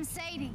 I'm Sadie.